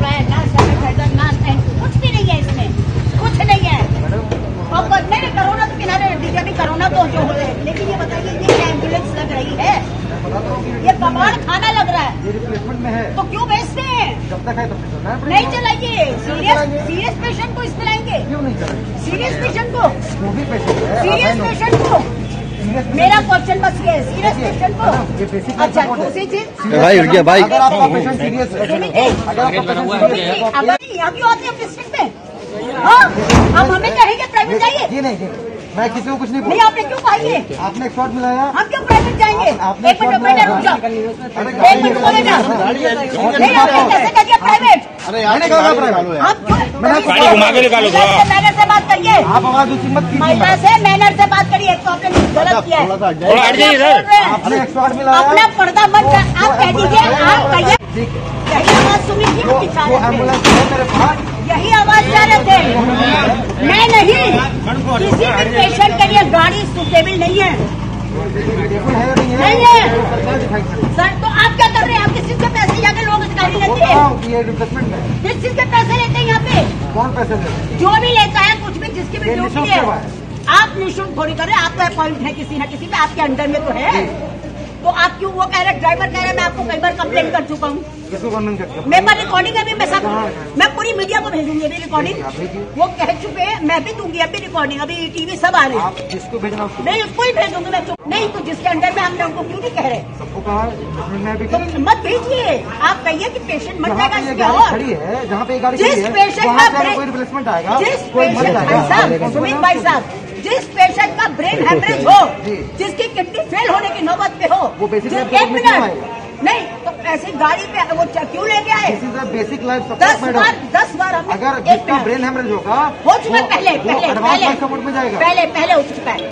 ना ना कुछ भी नहीं है इसमें। कुछ नहीं है। और नहीं कोरोना तो किनारे दीजिए अभी कोरोना तो जो हो रहे हैं लेकिन ये बताइए ये एंबुलेंस लग रही है? ये कबाड़ खाना लग रहा है। ये रिप्लेसमेंट में है। तो क्यों बेचते हैं? जब तक है तब तक। नहीं चलाइए। सीरियस सीरियस पेशेंट को इस पे लाएँगे। क्यों नहीं चलाएँगे? सीरियस पेशेंट को। वो भी पेशेंट है सीरियस पेशेंट को। मेरा क्वेश्चन बस ये सीरियस पेशेंट को। अच्छा दूसरी चीज़। भाई रुक गया भाई। अगर आपका पेशेंट सीरियस है है तो यहाँ क्यों आते हैं डिस्ट्रिक्ट में? हाँ हमें कहेंगे प्राइवेट जाइए। ये नहीं मैं किसी को कुछ नहीं नहीं आपने क्यों कहा ये? आपने एक शॉट मिलाया। हम क्यों प्राइवेट जाएँगे? आपने एक मिनट मैंने रुक जाओ। एक मिनट रुको बेटा नहीं आपने कैसे कर दिया प्राइवेट अरे मैंने कहा प्राइवेट आप गाड़ी। घुमा के निकालो थोड़ा। मैनर से बात करिए आप आवाज़ ऊँची मत महिला कीजिए से मैनर से बात करिए तो आपने गलत किया है। थोड़ा हट जाइए सर आपने एक शॉट अपना पर्दा बंद कर आप कह दीजिए आप कहिए। यही आवाज़ सुनी थी। एंबुलेंस मेरे पास। यही आवाज़ जा रहे थे। मैं नहीं। किसी भी पेशेंट के लिए गाड़ी सुटेबल नहीं है। नहीं है? है। है। सर तो आप क्या कर रहे हैं आप किस चीज़ के पैसे जाके है किस चीज़ के पैसे लेते हैं यहाँ पे? कौन पैसे देते हैं? जो भी लेता है कुछ भी जिसकी भी ड्यूटी है। आप निःशुल्क थोड़ी कर रहे हैं आपका अपॉइंट है किसी न किसी पे आपके अंडर में तो है। तो आप क्यों वो कह रहे ड्राइवर कह रहे हैं मैं आपको कई बार कंप्लेन कर चुका हूँ। किसको मेरे पास रिकॉर्डिंग अभी मैं सब मैं पूरी मीडिया को भेजूँगी अभी रिकॉर्डिंग वो कह चुके हैं मैं भी दूँगी अभी रिकॉर्डिंग अभी टीवी सब आ रहे हैं। जिसको भेजना नहीं उसको ही भेजूँगी मैं नहीं तो जिसके अंडर में हमने उनको क्यों नहीं कह रहे? सबको कहा तो मत भेजिए आप कहिए कि पेशेंट मर जाएगा इसके और। खड़ी है जहाँ पे गाड़ी जिस पेशेंट का ब्रेन- कोई रिप्लेसमेंट आएगा जिस पेशेंट भाई साहब सुमित भाई साहब जिस पेशेंट का ब्रेन हेमरेज हो जिसकी पे हो? वो बेसिक लाइफ सपोर्ट एक में क्यों मिनट नहीं तो ऐसी गाड़ी पे वो क्यों लेके आए? इसी तरह बेसिक लाइफ दस बार दस बार अगर एक ब्रेन हेमरेज होगा हो चुका है पहले पहले पहले लाइफ सपोर्ट में जाएगा। पहले पहले हो चुका है।